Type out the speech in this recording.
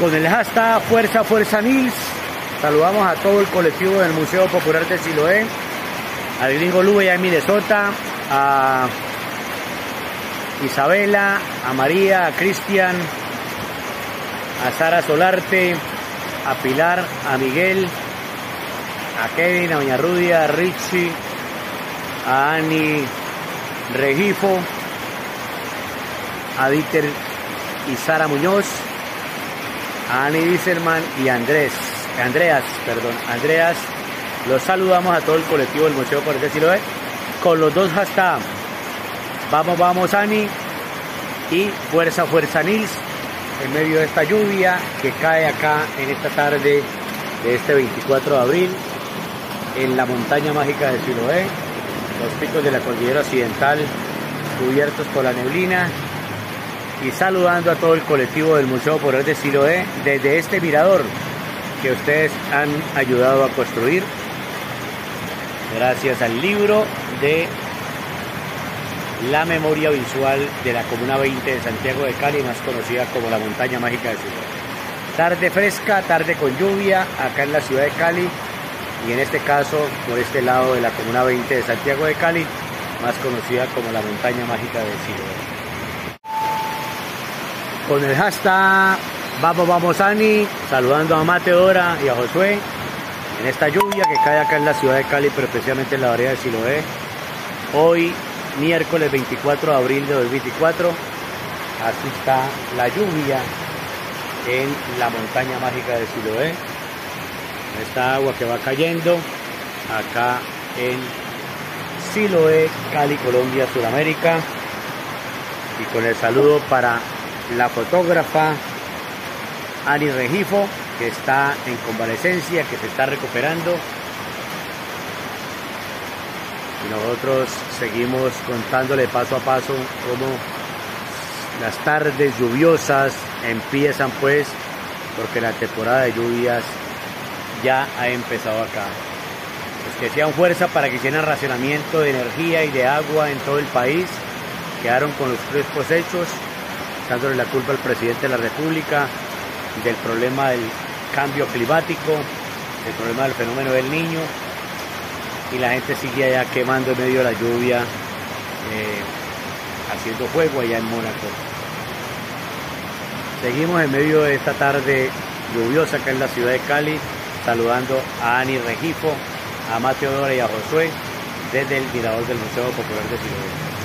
Con el hashtag Fuerza Fuerza Nils, saludamos a todo el colectivo del Museo Popular de Siloé, al gringo Lube allá en Minnesota, a Isabela, a María, a Cristian, a Sara Solarte, a Pilar, a Miguel, a Kevin, a Doña Rudia, a Richie, a Ani Regifo, a Dieter y Sara Muñoz, a Ani y Andrés, Andreas, perdón, Andreas. Los saludamos a todo el colectivo del Museo por decirlo con los dos hashtags. Vamos, vamos, Ani y Fuerza, Fuerza Nils en medio de esta lluvia que cae acá en esta tarde de este 24 de abril en la montaña mágica de Siloé, los picos de la cordillera occidental cubiertos por la neblina y saludando a todo el colectivo del Museo Popular de Siloé desde este mirador que ustedes han ayudado a construir gracias al libro de la memoria visual de la Comuna 20 de Santiago de Cali, más conocida como la Montaña Mágica de Siloé. Tarde fresca, tarde con lluvia, acá en la ciudad de Cali, y en este caso por este lado de la Comuna 20 de Santiago de Cali, más conocida como la Montaña Mágica de Siloé. Con el hashtag Vamos, vamos Ani, saludando a Mateora y a Josué en esta lluvia que cae acá en la ciudad de Cali, pero especialmente en la área de Siloé. Hoy miércoles 24 de abril de 2024. Así está la lluvia en la montaña mágica de Siloé. Esta agua que va cayendo acá en Siloé, Cali, Colombia, Sudamérica. Y con el saludo para la fotógrafa Ani Regifo, que está en convalecencia, que se está recuperando y nosotros seguimos contándole paso a paso cómo las tardes lluviosas empiezan pues porque la temporada de lluvias ya ha empezado acá. Pues que sean fuerza para que hicieran racionamiento de energía y de agua en todo el país. Quedaron con los crespos hechos, dándole la culpa al presidente de la República del problema del cambio climático, del problema del fenómeno del niño, y la gente sigue allá quemando en medio de la lluvia, eh, haciendo fuego allá en Mónaco. Seguimos en medio de esta tarde lluviosa acá en la ciudad de Cali, saludando a Ani Regifo, a Mateo Dora y a Josué desde el mirador del Museo Popular de Siloé.